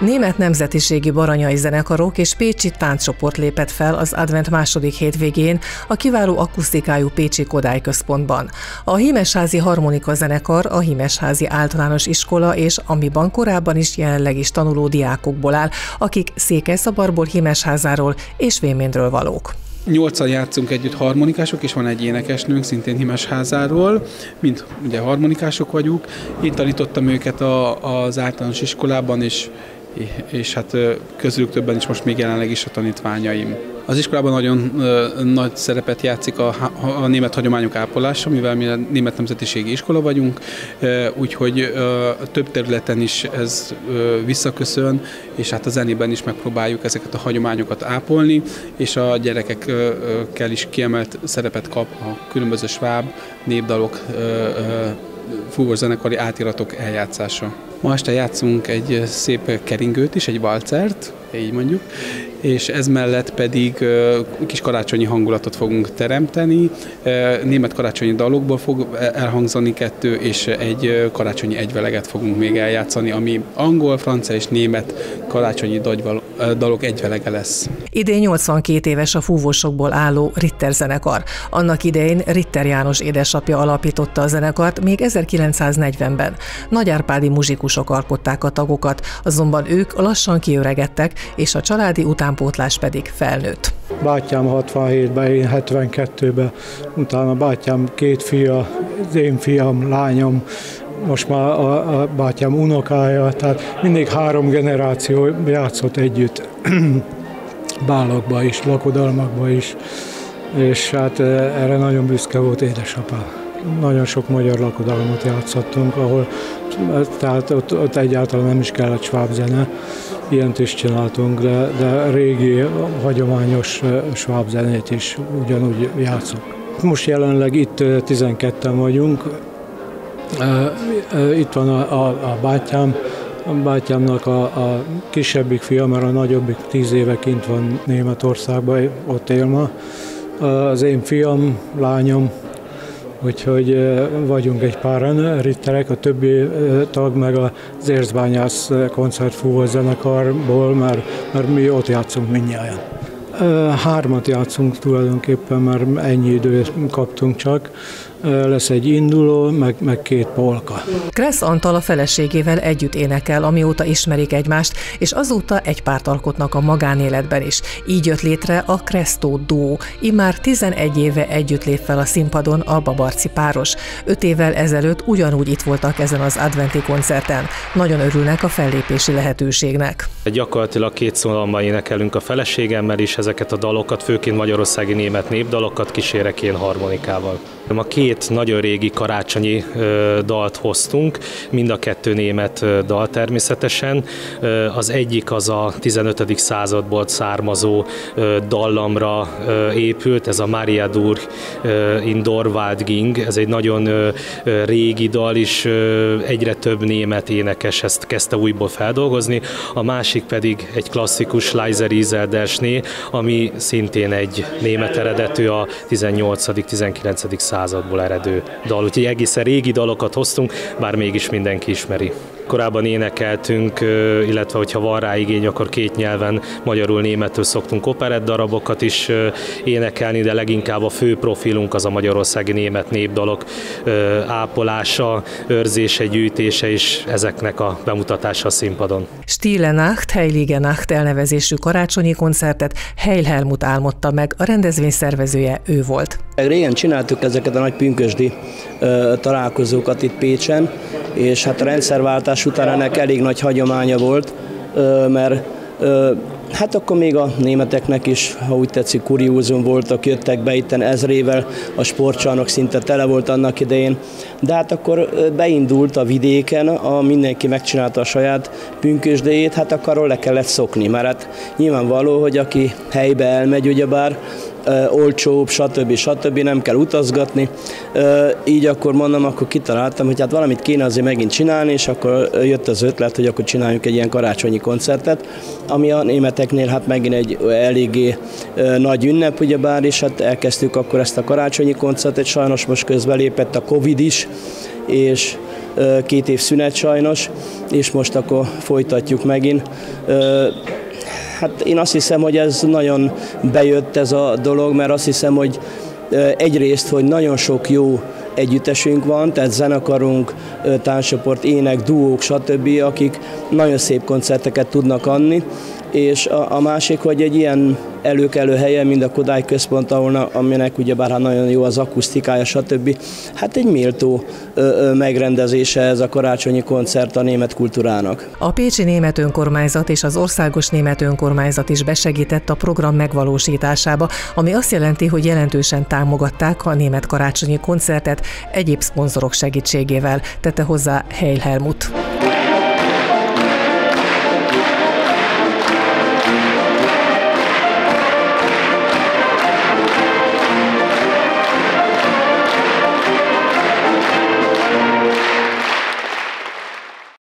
Német nemzetiségi baranyai zenekarok és pécsi tánccsoport lépett fel az advent második hétvégén a kiváló akusztikájú Pécsi Kodály Központban. A Hímesházi Harmonika Zenekar a Hímesházi Általános Iskola és amiban korábban is jelenleg is tanuló diákokból áll, akik Székely-Szabarból, Hímesházáról és Véménről valók. Nyolcan játszunk együtt harmonikások, és van egy énekesnőnk, szintén Himesházáról, mint ugye harmonikások vagyunk. Én tanítottam őket a, az általános iskolában, és és hát közülük többen is most még jelenleg is a tanítványaim. Az iskolában nagyon nagy szerepet játszik a, a német hagyományok ápolása, mivel mi a német nemzetiségi iskola vagyunk, úgyhogy több területen is ez visszaköszön, és hát a zenében is megpróbáljuk ezeket a hagyományokat ápolni, és a gyerekekkel is kiemelt szerepet kap a különböző sváb népdalok fúvózenekari átiratok eljátszása. Ma este játszunk egy szép keringőt is, egy valcert, így mondjuk, és ez mellett pedig kis karácsonyi hangulatot fogunk teremteni. Német karácsonyi dalokból fog elhangzani kettő, és egy karácsonyi egyveleget fogunk még eljátszani, ami angol, francia és német karácsonyi dalok egyvelege lesz. Idén 82 éves a fúvósokból álló Ritter zenekar. Annak idején Ritter János édesapja alapította a zenekart még 1940-ben. Nagy árpádi muzsikusok alkották a tagokat, azonban ők lassan kiöregedtek, és a családi utánpótlás pedig felnőtt. Bátyám 67-ben, én 72-ben, utána bátyám két fia, az én fiam, lányom, most már a, a bátyám unokája, tehát mindig három generáció játszott együtt bálokba is, lakodalmakba is, és hát eh, erre nagyon büszke volt édesapám. Nagyon sok magyar lakodalmat játszottunk, ahol tehát ott, ott egyáltalán nem is kellett sváb zene, ilyent is csináltunk, de, de régi, hagyományos eh, sváb zenét is ugyanúgy játszunk. Most jelenleg itt 12-en eh, vagyunk, itt van a, a, a bátyám, a bátyámnak a, a kisebbik fia, mert a nagyobbik tíz éve kint van Németországban, ott él ma. Az én fiam, lányom, úgyhogy vagyunk egy páran ritterek, a többi tag meg az Érzbányász koncertfúvó zenekarból, mert, mert mi ott játszunk mindnyáján. Hármat játszunk tulajdonképpen, mert ennyi időt kaptunk csak lesz egy induló, meg, meg két polka. Kressz Antal a feleségével együtt énekel, amióta ismerik egymást, és azóta egy párt alkotnak a magánéletben is. Így jött létre a Kresto Duo. Immár 11 éve együtt lép fel a színpadon a Babarci páros. Öt évvel ezelőtt ugyanúgy itt voltak ezen az adventi koncerten. Nagyon örülnek a fellépési lehetőségnek. Gyakorlatilag két szólammal énekelünk a feleségemmel is ezeket a dalokat, főként magyarországi német népdalokat kísérek én harmonikával. A két nagyon régi karácsonyi dalt hoztunk, mind a kettő német dal természetesen. Az egyik az a 15. századból származó dallamra épült, ez a Maria Dur in Dorwaldging, ez egy nagyon régi dal is, egyre több német énekes ezt kezdte újból feldolgozni, a másik pedig egy klasszikus Leiser Iseldersné, ami szintén egy német eredetű a 18.-19. század századból eredő dal, úgyhogy egészen régi dalokat hoztunk, bár mégis mindenki ismeri. Korábban énekeltünk, illetve hogyha van rá igény, akkor két nyelven, magyarul, németül szoktunk operett darabokat is énekelni, de leginkább a fő profilunk az a magyarországi német népdalok ápolása, őrzése, gyűjtése és ezeknek a bemutatása a színpadon. Stille Nacht, Heilige Nacht elnevezésű karácsonyi koncertet Heil Helmut álmodta meg, a rendezvény szervezője ő volt. Régen csináltuk ezeket a nagy pünkösdi találkozókat itt Pécsen, és hát a rendszerváltás után ennek elég nagy hagyománya volt, mert Hát akkor még a németeknek is, ha úgy tetszik, kuriózum voltak, jöttek be itten ezrével, a sportcsarnok szinte tele volt annak idején, de hát akkor beindult a vidéken, a mindenki megcsinálta a saját pünkösdejét, hát akkor le kellett szokni, mert hát nyilvánvaló, hogy aki helybe elmegy, ugyebár, olcsóbb, stb. stb. nem kell utazgatni. Így akkor mondom, akkor kitaláltam, hogy hát valamit kéne azért megint csinálni, és akkor jött az ötlet, hogy akkor csináljunk egy ilyen karácsonyi koncertet, ami a németeknél hát megint egy eléggé nagy ünnep, ugyebár, és hát elkezdtük akkor ezt a karácsonyi koncertet, sajnos most közbelépett a Covid is, és két év szünet sajnos, és most akkor folytatjuk megint. Hát én azt hiszem, hogy ez nagyon bejött ez a dolog, mert azt hiszem, hogy egyrészt, hogy nagyon sok jó együttesünk van, tehát zenekarunk, társaport, ének, duók, stb., akik nagyon szép koncerteket tudnak adni, és a, a másik, hogy egy ilyen előkelő helyen, mint a Kodály Központ, ahol, aminek ugyebár hát nagyon jó az akusztikája, stb. Hát egy méltó ö, ö, megrendezése ez a karácsonyi koncert a német kultúrának. A Pécsi Német Önkormányzat és az Országos Német Önkormányzat is besegített a program megvalósításába, ami azt jelenti, hogy jelentősen támogatták a német karácsonyi koncertet egyéb szponzorok segítségével, tette hozzá Heil Helmut.